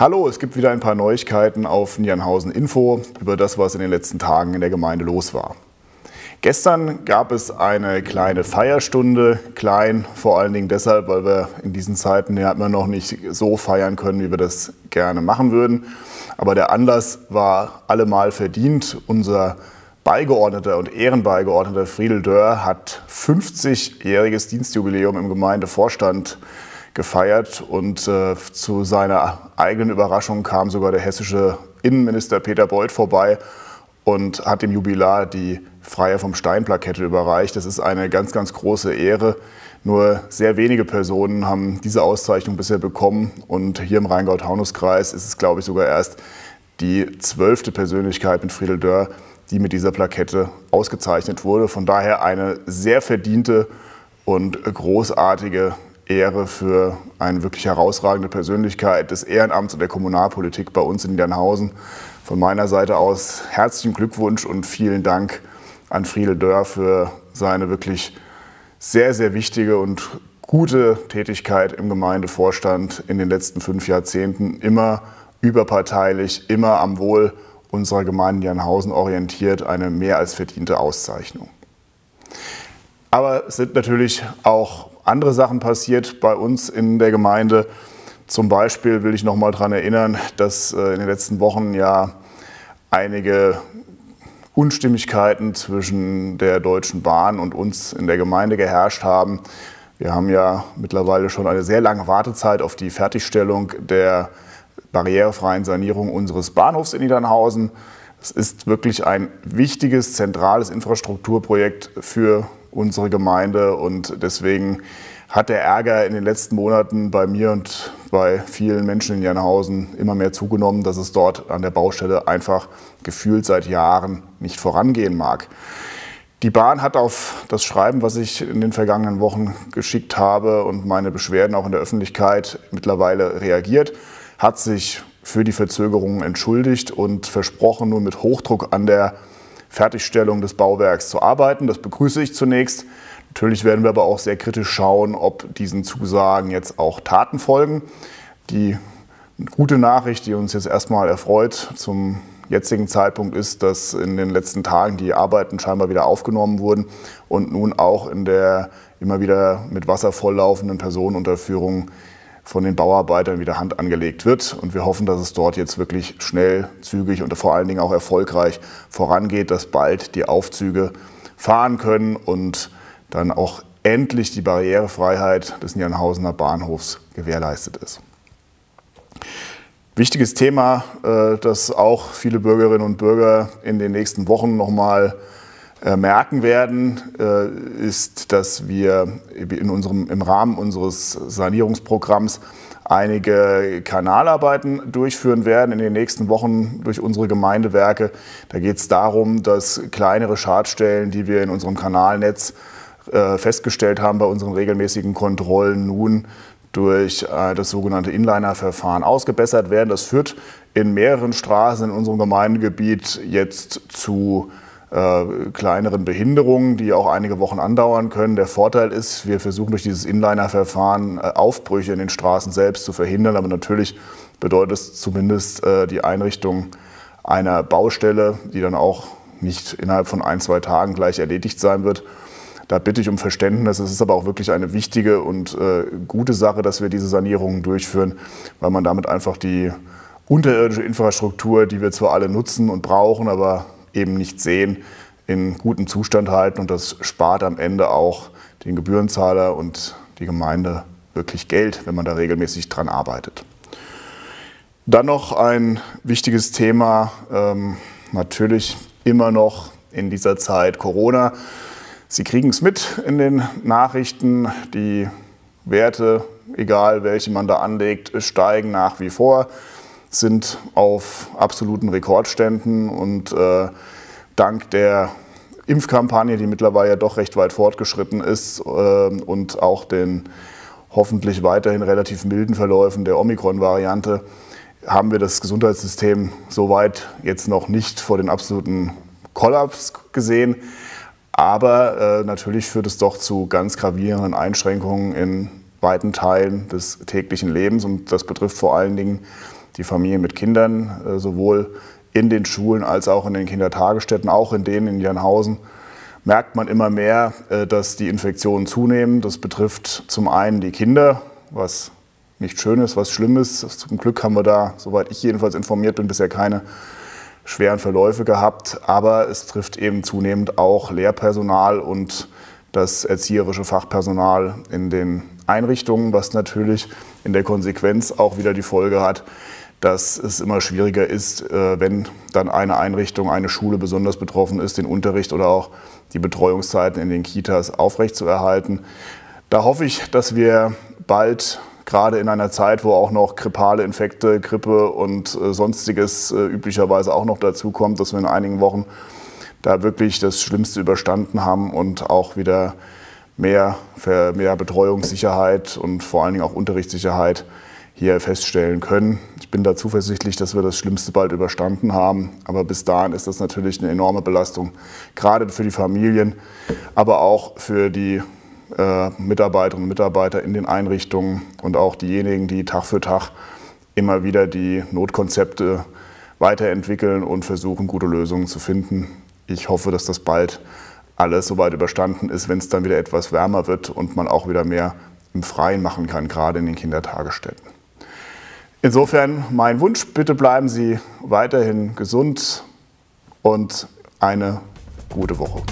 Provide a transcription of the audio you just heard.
Hallo, es gibt wieder ein paar Neuigkeiten auf Nianhausen Info über das, was in den letzten Tagen in der Gemeinde los war. Gestern gab es eine kleine Feierstunde, klein vor allen Dingen deshalb, weil wir in diesen Zeiten ja immer noch nicht so feiern können, wie wir das gerne machen würden. Aber der Anlass war allemal verdient. Unser Beigeordneter und Ehrenbeigeordneter Friedel Dörr hat 50-jähriges Dienstjubiläum im Gemeindevorstand gefeiert und äh, zu seiner eigenen Überraschung kam sogar der hessische Innenminister Peter Beuth vorbei und hat dem Jubilar die Freie vom Stein-Plakette überreicht. Das ist eine ganz, ganz große Ehre. Nur sehr wenige Personen haben diese Auszeichnung bisher bekommen und hier im Rheingau-Taunus-Kreis ist es, glaube ich, sogar erst die zwölfte Persönlichkeit mit Friedel Dörr, die mit dieser Plakette ausgezeichnet wurde. Von daher eine sehr verdiente und großartige Ehre für eine wirklich herausragende Persönlichkeit des Ehrenamts und der Kommunalpolitik bei uns in Niedernhausen. Von meiner Seite aus herzlichen Glückwunsch und vielen Dank an Friedel Dörr für seine wirklich sehr, sehr wichtige und gute Tätigkeit im Gemeindevorstand in den letzten fünf Jahrzehnten. Immer überparteilich, immer am Wohl unserer Gemeinde Niedernhausen orientiert. Eine mehr als verdiente Auszeichnung. Aber es sind natürlich auch andere Sachen passiert bei uns in der Gemeinde. Zum Beispiel will ich noch mal daran erinnern, dass äh, in den letzten Wochen ja einige Unstimmigkeiten zwischen der Deutschen Bahn und uns in der Gemeinde geherrscht haben. Wir haben ja mittlerweile schon eine sehr lange Wartezeit auf die Fertigstellung der barrierefreien Sanierung unseres Bahnhofs in Niedernhausen. Es ist wirklich ein wichtiges, zentrales Infrastrukturprojekt für unsere Gemeinde und deswegen hat der Ärger in den letzten Monaten bei mir und bei vielen Menschen in Jernhausen immer mehr zugenommen, dass es dort an der Baustelle einfach gefühlt seit Jahren nicht vorangehen mag. Die Bahn hat auf das Schreiben, was ich in den vergangenen Wochen geschickt habe und meine Beschwerden auch in der Öffentlichkeit mittlerweile reagiert, hat sich für die Verzögerungen entschuldigt und versprochen, nun mit Hochdruck an der Fertigstellung des Bauwerks zu arbeiten. Das begrüße ich zunächst. Natürlich werden wir aber auch sehr kritisch schauen, ob diesen Zusagen jetzt auch Taten folgen. Die gute Nachricht, die uns jetzt erstmal erfreut zum jetzigen Zeitpunkt ist, dass in den letzten Tagen die Arbeiten scheinbar wieder aufgenommen wurden und nun auch in der immer wieder mit Wasser volllaufenden Personenunterführung von den Bauarbeitern wieder Hand angelegt wird. Und wir hoffen, dass es dort jetzt wirklich schnell, zügig und vor allen Dingen auch erfolgreich vorangeht, dass bald die Aufzüge fahren können und dann auch endlich die Barrierefreiheit des Niernhausener Bahnhofs gewährleistet ist. Wichtiges Thema, äh, das auch viele Bürgerinnen und Bürger in den nächsten Wochen nochmal äh, merken werden, äh, ist, dass wir in unserem, im Rahmen unseres Sanierungsprogramms einige Kanalarbeiten durchführen werden in den nächsten Wochen durch unsere Gemeindewerke. Da geht es darum, dass kleinere Schadstellen, die wir in unserem Kanalnetz äh, festgestellt haben bei unseren regelmäßigen Kontrollen, nun durch das sogenannte Inliner-Verfahren ausgebessert werden. Das führt in mehreren Straßen in unserem Gemeindegebiet jetzt zu äh, kleineren Behinderungen, die auch einige Wochen andauern können. Der Vorteil ist, wir versuchen durch dieses Inliner-Verfahren äh, Aufbrüche in den Straßen selbst zu verhindern, aber natürlich bedeutet es zumindest äh, die Einrichtung einer Baustelle, die dann auch nicht innerhalb von ein, zwei Tagen gleich erledigt sein wird. Da bitte ich um Verständnis. Es ist aber auch wirklich eine wichtige und äh, gute Sache, dass wir diese Sanierungen durchführen, weil man damit einfach die unterirdische Infrastruktur, die wir zwar alle nutzen und brauchen, aber eben nicht sehen, in gutem Zustand halten. Und das spart am Ende auch den Gebührenzahler und die Gemeinde wirklich Geld, wenn man da regelmäßig dran arbeitet. Dann noch ein wichtiges Thema, ähm, natürlich immer noch in dieser Zeit Corona. Sie kriegen es mit in den Nachrichten, die Werte, egal welche man da anlegt, steigen nach wie vor sind auf absoluten Rekordständen und äh, dank der Impfkampagne, die mittlerweile ja doch recht weit fortgeschritten ist äh, und auch den hoffentlich weiterhin relativ milden Verläufen der Omikron-Variante, haben wir das Gesundheitssystem soweit jetzt noch nicht vor den absoluten Kollaps gesehen. Aber äh, natürlich führt es doch zu ganz gravierenden Einschränkungen in weiten Teilen des täglichen Lebens und das betrifft vor allen Dingen die Familien mit Kindern, äh, sowohl in den Schulen als auch in den Kindertagesstätten, auch in denen in Janhausen, merkt man immer mehr, äh, dass die Infektionen zunehmen. Das betrifft zum einen die Kinder, was nicht schön ist, was schlimm ist. Zum Glück haben wir da, soweit ich jedenfalls informiert bin, bisher keine schweren Verläufe gehabt. Aber es trifft eben zunehmend auch Lehrpersonal und das erzieherische Fachpersonal in den Einrichtungen, was natürlich in der Konsequenz auch wieder die Folge hat, dass es immer schwieriger ist, äh, wenn dann eine Einrichtung, eine Schule besonders betroffen ist, den Unterricht oder auch die Betreuungszeiten in den Kitas aufrechtzuerhalten. Da hoffe ich, dass wir bald gerade in einer Zeit, wo auch noch grippale Infekte, Grippe und äh, sonstiges äh, üblicherweise auch noch dazu kommt, dass wir in einigen Wochen da wirklich das Schlimmste überstanden haben und auch wieder mehr, mehr Betreuungssicherheit und vor allen Dingen auch Unterrichtssicherheit hier feststellen können. Ich bin da zuversichtlich, dass wir das Schlimmste bald überstanden haben. Aber bis dahin ist das natürlich eine enorme Belastung, gerade für die Familien, aber auch für die äh, Mitarbeiterinnen und Mitarbeiter in den Einrichtungen und auch diejenigen, die Tag für Tag immer wieder die Notkonzepte weiterentwickeln und versuchen, gute Lösungen zu finden. Ich hoffe, dass das bald alles soweit überstanden ist, wenn es dann wieder etwas wärmer wird und man auch wieder mehr im Freien machen kann, gerade in den Kindertagesstätten. Insofern mein Wunsch, bitte bleiben Sie weiterhin gesund und eine gute Woche.